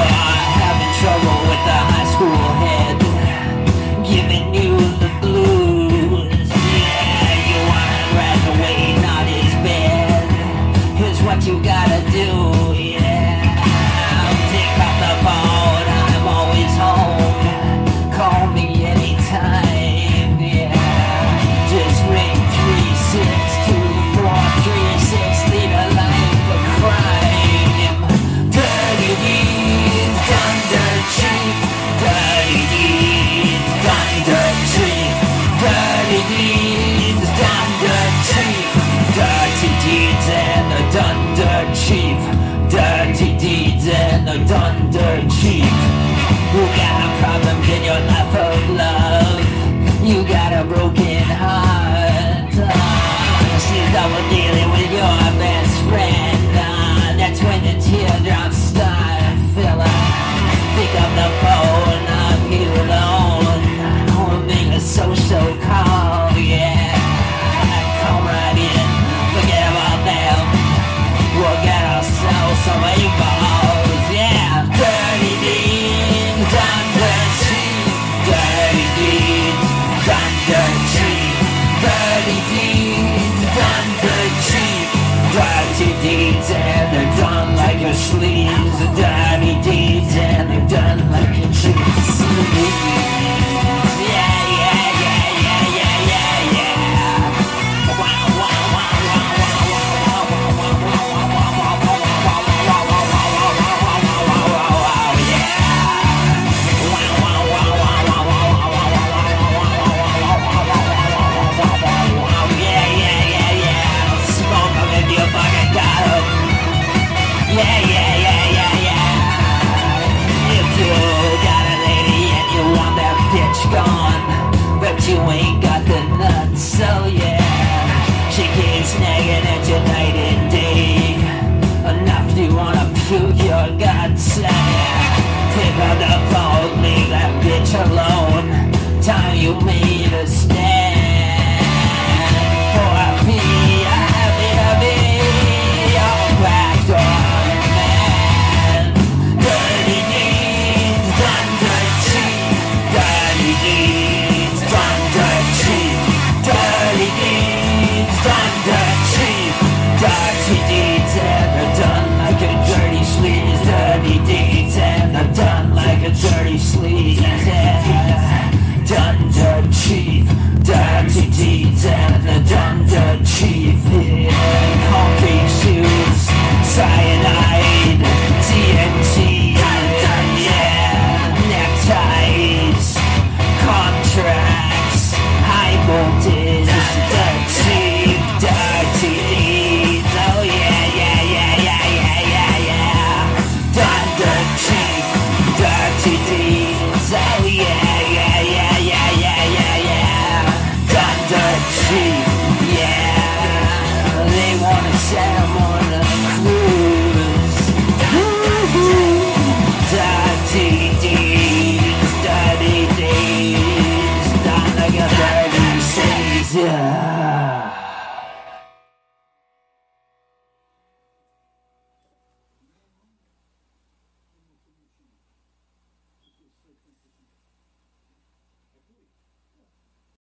Yeah. Done dirt cheap. You got a problem in your life of love. You got a broken heart. Uh, she's double dealing with your best friend. Uh, that's when the teardrops start filling. Pick up the phone, I'm you alone. I'll make a social call, yeah. Come right in, forget about them. We'll get ourselves some eight balls, you made a stand for a a heavy, heavy, all man. Dirty jeans, dirty jeans, under cheek, dirty dirty deeds ever done like a dirty sleaze, dirty deeds ever done like a dirty. Yeah.